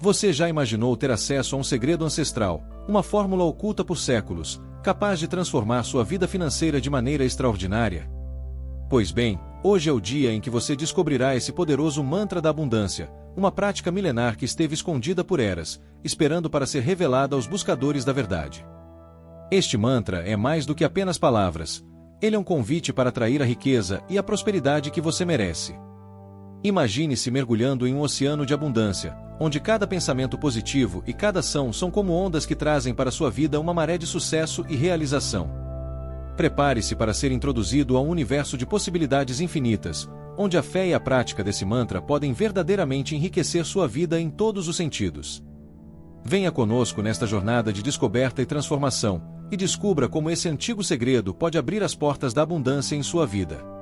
Você já imaginou ter acesso a um segredo ancestral, uma fórmula oculta por séculos, capaz de transformar sua vida financeira de maneira extraordinária? Pois bem, hoje é o dia em que você descobrirá esse poderoso mantra da abundância, uma prática milenar que esteve escondida por eras, esperando para ser revelada aos buscadores da verdade. Este mantra é mais do que apenas palavras, ele é um convite para atrair a riqueza e a prosperidade que você merece. Imagine-se mergulhando em um oceano de abundância, onde cada pensamento positivo e cada ação são como ondas que trazem para sua vida uma maré de sucesso e realização. Prepare-se para ser introduzido a um universo de possibilidades infinitas, onde a fé e a prática desse mantra podem verdadeiramente enriquecer sua vida em todos os sentidos. Venha conosco nesta jornada de descoberta e transformação, e descubra como esse antigo segredo pode abrir as portas da abundância em sua vida.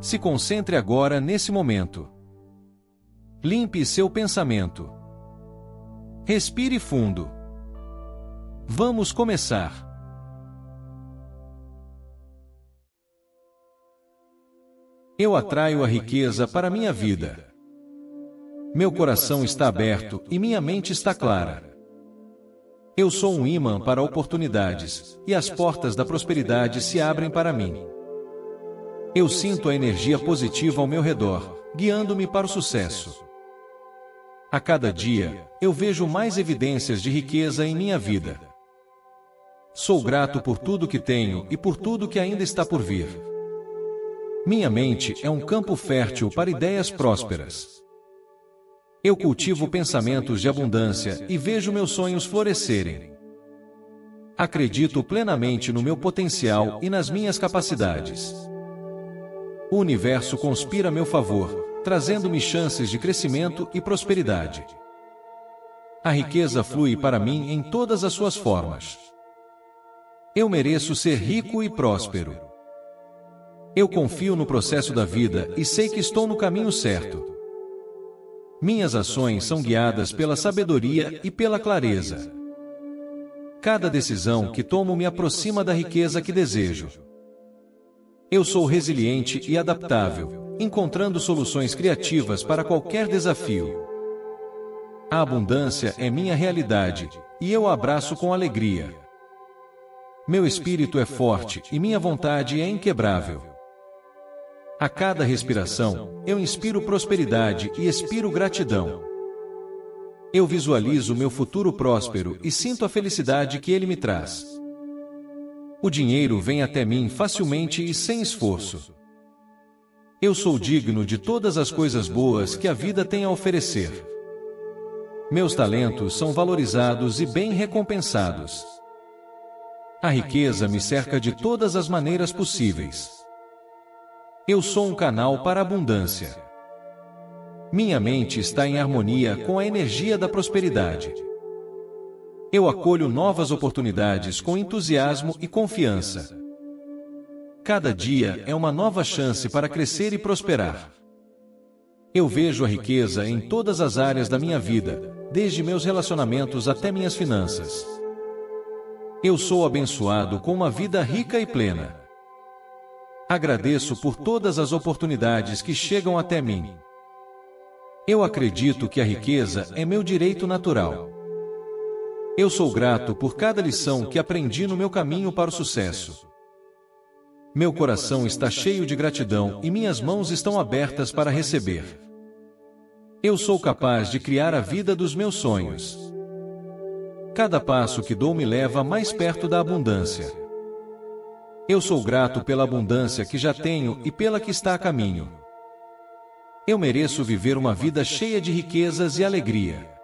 Se concentre agora nesse momento. Limpe seu pensamento. Respire fundo. Vamos começar. Eu atraio a riqueza para minha vida. Meu coração está aberto e minha mente está clara. Eu sou um imã para oportunidades, e as portas da prosperidade se abrem para mim. Eu sinto a energia positiva ao meu redor, guiando-me para o sucesso. A cada dia, eu vejo mais evidências de riqueza em minha vida. Sou grato por tudo que tenho e por tudo que ainda está por vir. Minha mente é um campo fértil para ideias prósperas. Eu cultivo pensamentos de abundância e vejo meus sonhos florescerem. Acredito plenamente no meu potencial e nas minhas capacidades. O universo conspira a meu favor, trazendo-me chances de crescimento e prosperidade. A riqueza flui para mim em todas as suas formas. Eu mereço ser rico e próspero. Eu confio no processo da vida e sei que estou no caminho certo. Minhas ações são guiadas pela sabedoria e pela clareza. Cada decisão que tomo me aproxima da riqueza que desejo. Eu sou resiliente e adaptável, encontrando soluções criativas para qualquer desafio. A abundância é minha realidade, e eu abraço com alegria. Meu espírito é forte e minha vontade é inquebrável. A cada respiração, eu inspiro prosperidade e expiro gratidão. Eu visualizo meu futuro próspero e sinto a felicidade que ele me traz. O dinheiro vem até mim facilmente e sem esforço. Eu sou digno de todas as coisas boas que a vida tem a oferecer. Meus talentos são valorizados e bem recompensados. A riqueza me cerca de todas as maneiras possíveis. Eu sou um canal para abundância. Minha mente está em harmonia com a energia da prosperidade. Eu acolho novas oportunidades com entusiasmo e confiança. Cada dia é uma nova chance para crescer e prosperar. Eu vejo a riqueza em todas as áreas da minha vida, desde meus relacionamentos até minhas finanças. Eu sou abençoado com uma vida rica e plena. Agradeço por todas as oportunidades que chegam até mim. Eu acredito que a riqueza é meu direito natural. Eu sou grato por cada lição que aprendi no meu caminho para o sucesso. Meu coração está cheio de gratidão e minhas mãos estão abertas para receber. Eu sou capaz de criar a vida dos meus sonhos. Cada passo que dou me leva mais perto da abundância. Eu sou grato pela abundância que já tenho e pela que está a caminho. Eu mereço viver uma vida cheia de riquezas e alegria.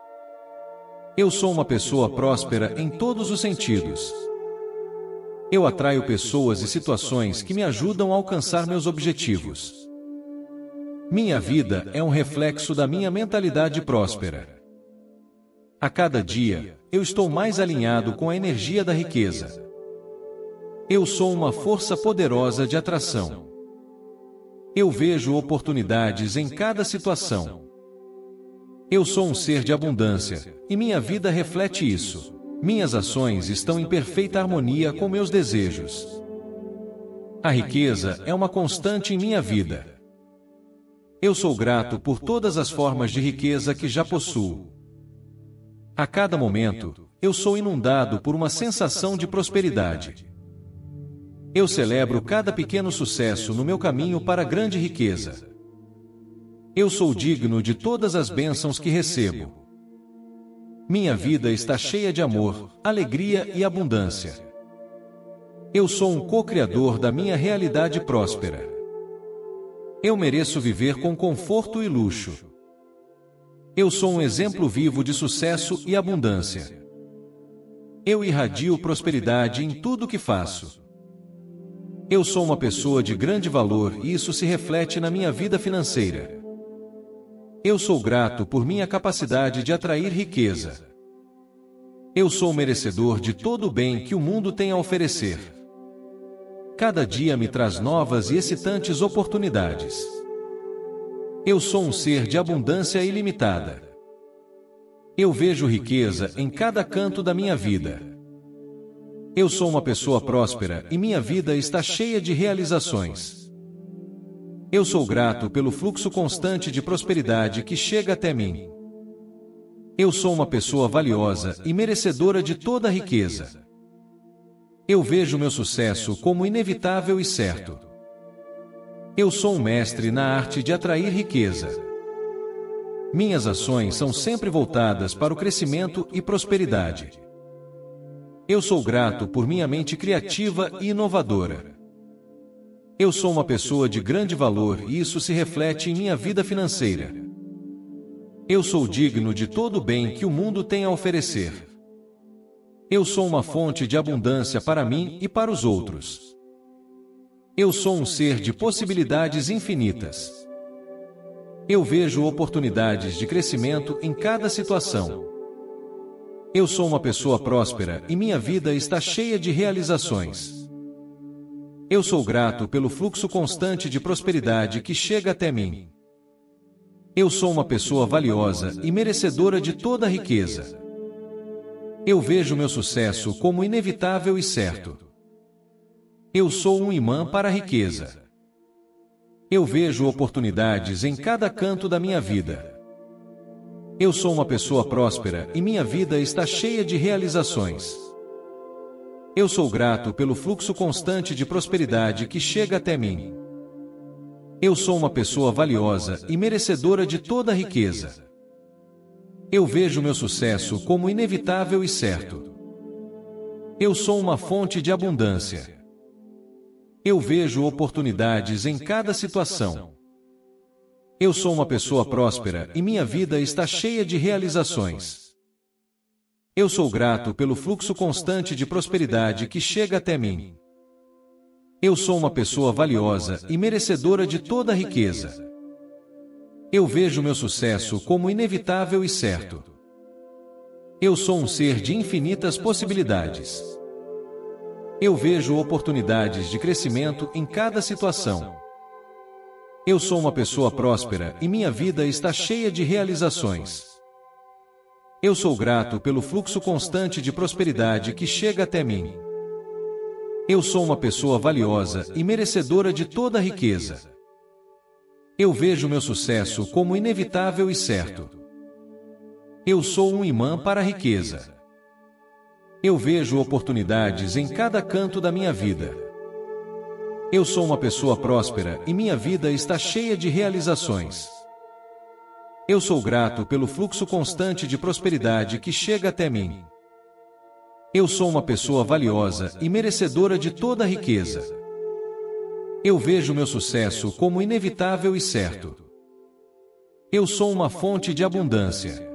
Eu sou uma pessoa próspera em todos os sentidos. Eu atraio pessoas e situações que me ajudam a alcançar meus objetivos. Minha vida é um reflexo da minha mentalidade próspera. A cada dia, eu estou mais alinhado com a energia da riqueza. Eu sou uma força poderosa de atração. Eu vejo oportunidades em cada situação. Eu sou um ser de abundância, e minha vida reflete isso. Minhas ações estão em perfeita harmonia com meus desejos. A riqueza é uma constante em minha vida. Eu sou grato por todas as formas de riqueza que já possuo. A cada momento, eu sou inundado por uma sensação de prosperidade. Eu celebro cada pequeno sucesso no meu caminho para a grande riqueza. Eu sou digno de todas as bênçãos que recebo. Minha vida está cheia de amor, alegria e abundância. Eu sou um co-criador da minha realidade próspera. Eu mereço viver com conforto e luxo. Eu sou um exemplo vivo de sucesso e abundância. Eu irradio prosperidade em tudo que faço. Eu sou uma pessoa de grande valor e isso se reflete na minha vida financeira. Eu sou grato por minha capacidade de atrair riqueza. Eu sou merecedor de todo o bem que o mundo tem a oferecer. Cada dia me traz novas e excitantes oportunidades. Eu sou um ser de abundância ilimitada. Eu vejo riqueza em cada canto da minha vida. Eu sou uma pessoa próspera e minha vida está cheia de realizações. Eu sou grato pelo fluxo constante de prosperidade que chega até mim. Eu sou uma pessoa valiosa e merecedora de toda a riqueza. Eu vejo meu sucesso como inevitável e certo. Eu sou um mestre na arte de atrair riqueza. Minhas ações são sempre voltadas para o crescimento e prosperidade. Eu sou grato por minha mente criativa e inovadora. Eu sou uma pessoa de grande valor e isso se reflete em minha vida financeira. Eu sou digno de todo o bem que o mundo tem a oferecer. Eu sou uma fonte de abundância para mim e para os outros. Eu sou um ser de possibilidades infinitas. Eu vejo oportunidades de crescimento em cada situação. Eu sou uma pessoa próspera e minha vida está cheia de realizações. Eu sou grato pelo fluxo constante de prosperidade que chega até mim. Eu sou uma pessoa valiosa e merecedora de toda a riqueza. Eu vejo meu sucesso como inevitável e certo. Eu sou um imã para a riqueza. Eu vejo oportunidades em cada canto da minha vida. Eu sou uma pessoa próspera e minha vida está cheia de realizações. Eu sou grato pelo fluxo constante de prosperidade que chega até mim. Eu sou uma pessoa valiosa e merecedora de toda a riqueza. Eu vejo meu sucesso como inevitável e certo. Eu sou uma fonte de abundância. Eu vejo oportunidades em cada situação. Eu sou uma pessoa próspera e minha vida está cheia de realizações. Eu sou grato pelo fluxo constante de prosperidade que chega até mim. Eu sou uma pessoa valiosa e merecedora de toda a riqueza. Eu vejo meu sucesso como inevitável e certo. Eu sou um ser de infinitas possibilidades. Eu vejo oportunidades de crescimento em cada situação. Eu sou uma pessoa próspera e minha vida está cheia de realizações. Eu sou grato pelo fluxo constante de prosperidade que chega até mim. Eu sou uma pessoa valiosa e merecedora de toda a riqueza. Eu vejo meu sucesso como inevitável e certo. Eu sou um imã para a riqueza. Eu vejo oportunidades em cada canto da minha vida. Eu sou uma pessoa próspera e minha vida está cheia de realizações. Eu sou grato pelo fluxo constante de prosperidade que chega até mim. Eu sou uma pessoa valiosa e merecedora de toda a riqueza. Eu vejo meu sucesso como inevitável e certo. Eu sou uma fonte de abundância.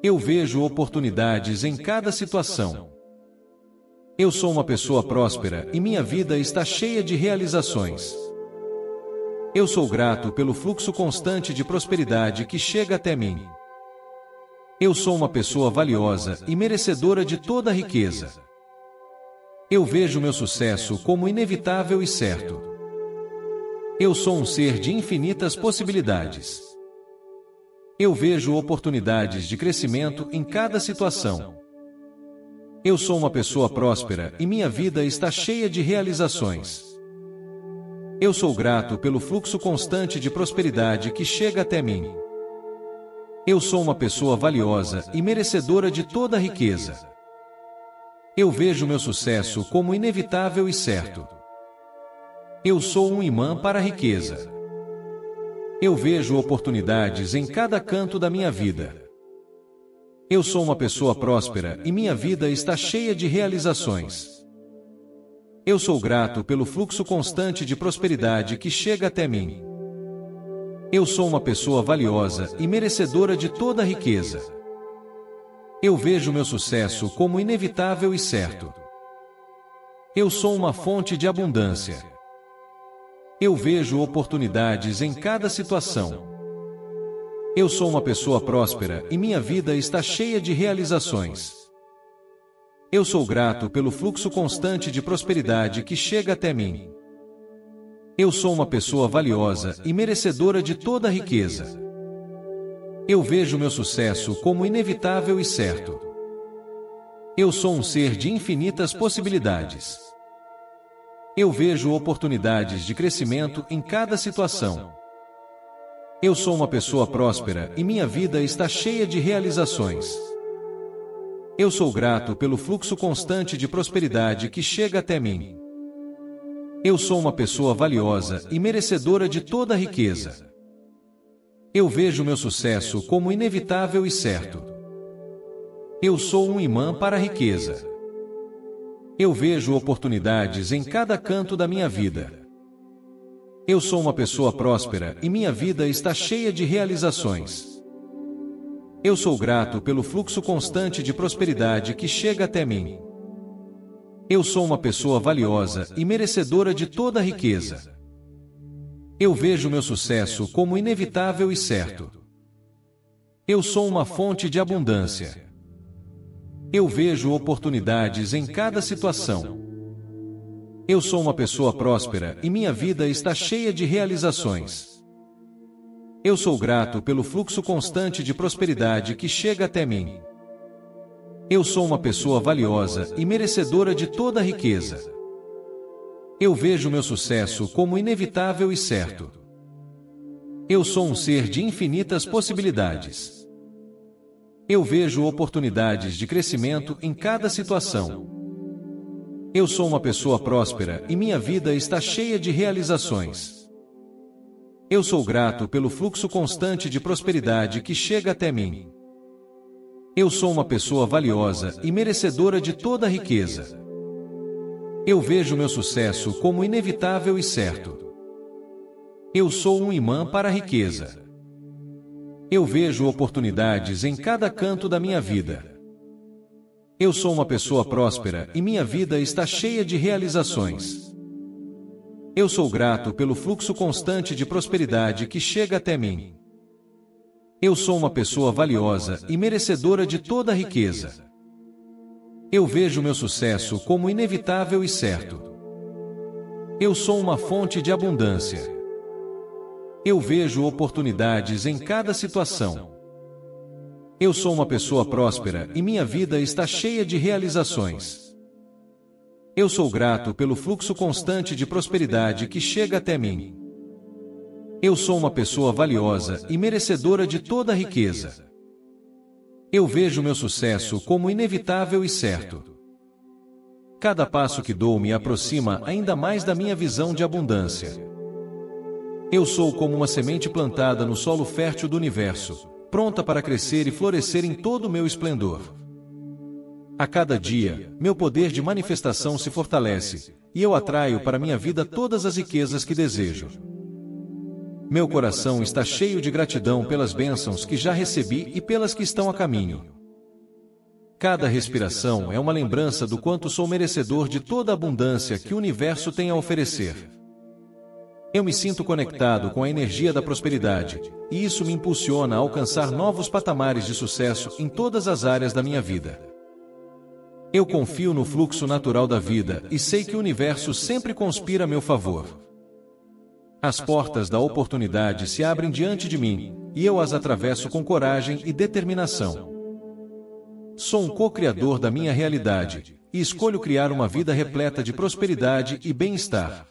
Eu vejo oportunidades em cada situação. Eu sou uma pessoa próspera e minha vida está cheia de realizações. Eu sou grato pelo fluxo constante de prosperidade que chega até mim. Eu sou uma pessoa valiosa e merecedora de toda a riqueza. Eu vejo meu sucesso como inevitável e certo. Eu sou um ser de infinitas possibilidades. Eu vejo oportunidades de crescimento em cada situação. Eu sou uma pessoa próspera e minha vida está cheia de realizações. Eu sou grato pelo fluxo constante de prosperidade que chega até mim. Eu sou uma pessoa valiosa e merecedora de toda a riqueza. Eu vejo meu sucesso como inevitável e certo. Eu sou um imã para a riqueza. Eu vejo oportunidades em cada canto da minha vida. Eu sou uma pessoa próspera e minha vida está cheia de realizações. Eu sou grato pelo fluxo constante de prosperidade que chega até mim. Eu sou uma pessoa valiosa e merecedora de toda a riqueza. Eu vejo meu sucesso como inevitável e certo. Eu sou uma fonte de abundância. Eu vejo oportunidades em cada situação. Eu sou uma pessoa próspera e minha vida está cheia de realizações. Eu sou grato pelo fluxo constante de prosperidade que chega até mim. Eu sou uma pessoa valiosa e merecedora de toda a riqueza. Eu vejo meu sucesso como inevitável e certo. Eu sou um ser de infinitas possibilidades. Eu vejo oportunidades de crescimento em cada situação. Eu sou uma pessoa próspera e minha vida está cheia de realizações. Eu sou grato pelo fluxo constante de prosperidade que chega até mim. Eu sou uma pessoa valiosa e merecedora de toda a riqueza. Eu vejo meu sucesso como inevitável e certo. Eu sou um imã para a riqueza. Eu vejo oportunidades em cada canto da minha vida. Eu sou uma pessoa próspera e minha vida está cheia de realizações. Eu sou grato pelo fluxo constante de prosperidade que chega até mim. Eu sou uma pessoa valiosa e merecedora de toda a riqueza. Eu vejo meu sucesso como inevitável e certo. Eu sou uma fonte de abundância. Eu vejo oportunidades em cada situação. Eu sou uma pessoa próspera e minha vida está cheia de realizações. Eu sou grato pelo fluxo constante de prosperidade que chega até mim. Eu sou uma pessoa valiosa e merecedora de toda a riqueza. Eu vejo meu sucesso como inevitável e certo. Eu sou um ser de infinitas possibilidades. Eu vejo oportunidades de crescimento em cada situação. Eu sou uma pessoa próspera e minha vida está cheia de realizações. Eu sou grato pelo fluxo constante de prosperidade que chega até mim. Eu sou uma pessoa valiosa e merecedora de toda a riqueza. Eu vejo meu sucesso como inevitável e certo. Eu sou um imã para a riqueza. Eu vejo oportunidades em cada canto da minha vida. Eu sou uma pessoa próspera e minha vida está cheia de realizações. Eu sou grato pelo fluxo constante de prosperidade que chega até mim. Eu sou uma pessoa valiosa e merecedora de toda a riqueza. Eu vejo meu sucesso como inevitável e certo. Eu sou uma fonte de abundância. Eu vejo oportunidades em cada situação. Eu sou uma pessoa próspera e minha vida está cheia de realizações. Eu sou grato pelo fluxo constante de prosperidade que chega até mim. Eu sou uma pessoa valiosa e merecedora de toda a riqueza. Eu vejo meu sucesso como inevitável e certo. Cada passo que dou me aproxima ainda mais da minha visão de abundância. Eu sou como uma semente plantada no solo fértil do universo, pronta para crescer e florescer em todo o meu esplendor. A cada dia, meu poder de manifestação se fortalece, e eu atraio para minha vida todas as riquezas que desejo. Meu coração está cheio de gratidão pelas bênçãos que já recebi e pelas que estão a caminho. Cada respiração é uma lembrança do quanto sou merecedor de toda a abundância que o universo tem a oferecer. Eu me sinto conectado com a energia da prosperidade, e isso me impulsiona a alcançar novos patamares de sucesso em todas as áreas da minha vida. Eu confio no fluxo natural da vida e sei que o universo sempre conspira a meu favor. As portas da oportunidade se abrem diante de mim, e eu as atravesso com coragem e determinação. Sou um co-criador da minha realidade, e escolho criar uma vida repleta de prosperidade e bem-estar.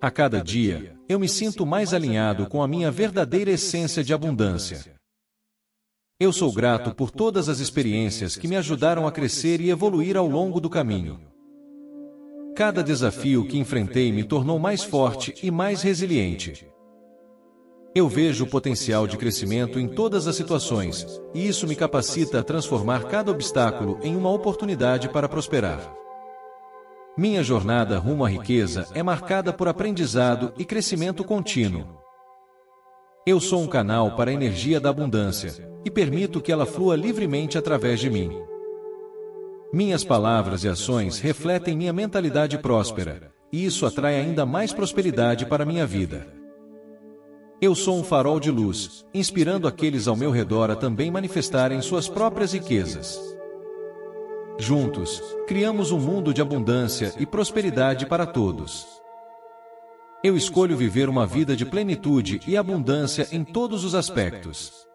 A cada dia, eu me sinto mais alinhado com a minha verdadeira essência de abundância. Eu sou grato por todas as experiências que me ajudaram a crescer e evoluir ao longo do caminho. Cada desafio que enfrentei me tornou mais forte e mais resiliente. Eu vejo o potencial de crescimento em todas as situações, e isso me capacita a transformar cada obstáculo em uma oportunidade para prosperar. Minha jornada rumo à riqueza é marcada por aprendizado e crescimento contínuo. Eu sou um canal para a energia da abundância e permito que ela flua livremente através de mim. Minhas palavras e ações refletem minha mentalidade próspera, e isso atrai ainda mais prosperidade para minha vida. Eu sou um farol de luz, inspirando aqueles ao meu redor a também manifestarem suas próprias riquezas. Juntos, criamos um mundo de abundância e prosperidade para todos. Eu escolho viver uma vida de plenitude e abundância em todos os aspectos.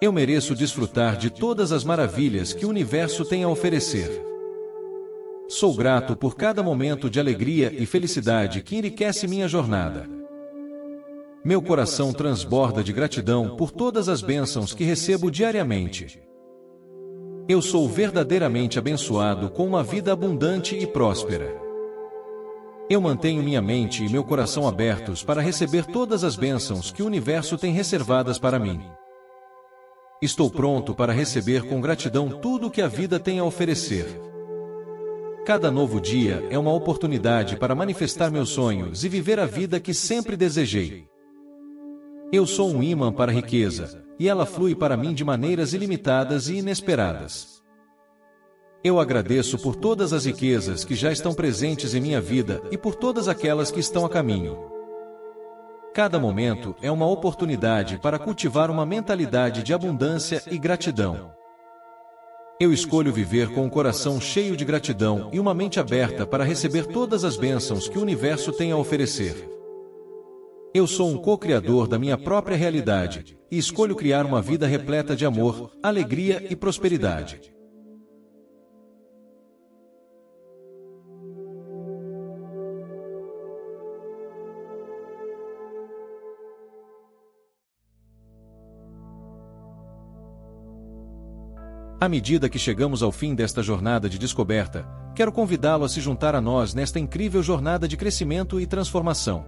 Eu mereço desfrutar de todas as maravilhas que o universo tem a oferecer. Sou grato por cada momento de alegria e felicidade que enriquece minha jornada. Meu coração transborda de gratidão por todas as bênçãos que recebo diariamente. Eu sou verdadeiramente abençoado com uma vida abundante e próspera. Eu mantenho minha mente e meu coração abertos para receber todas as bênçãos que o universo tem reservadas para mim. Estou pronto para receber com gratidão tudo o que a vida tem a oferecer. Cada novo dia é uma oportunidade para manifestar meus sonhos e viver a vida que sempre desejei. Eu sou um imã para a riqueza, e ela flui para mim de maneiras ilimitadas e inesperadas. Eu agradeço por todas as riquezas que já estão presentes em minha vida e por todas aquelas que estão a caminho. Cada momento é uma oportunidade para cultivar uma mentalidade de abundância e gratidão. Eu escolho viver com um coração cheio de gratidão e uma mente aberta para receber todas as bênçãos que o universo tem a oferecer. Eu sou um co-criador da minha própria realidade e escolho criar uma vida repleta de amor, alegria e prosperidade. À medida que chegamos ao fim desta jornada de descoberta, quero convidá-lo a se juntar a nós nesta incrível jornada de crescimento e transformação.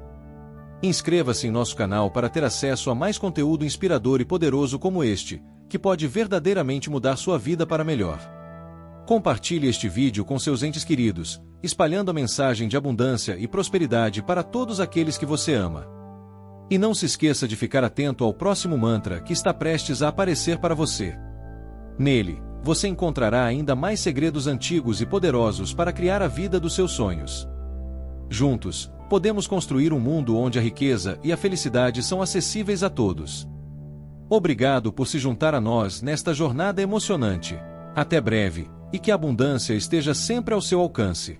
Inscreva-se em nosso canal para ter acesso a mais conteúdo inspirador e poderoso como este, que pode verdadeiramente mudar sua vida para melhor. Compartilhe este vídeo com seus entes queridos, espalhando a mensagem de abundância e prosperidade para todos aqueles que você ama. E não se esqueça de ficar atento ao próximo mantra que está prestes a aparecer para você. Nele, você encontrará ainda mais segredos antigos e poderosos para criar a vida dos seus sonhos. Juntos, podemos construir um mundo onde a riqueza e a felicidade são acessíveis a todos. Obrigado por se juntar a nós nesta jornada emocionante. Até breve, e que a abundância esteja sempre ao seu alcance.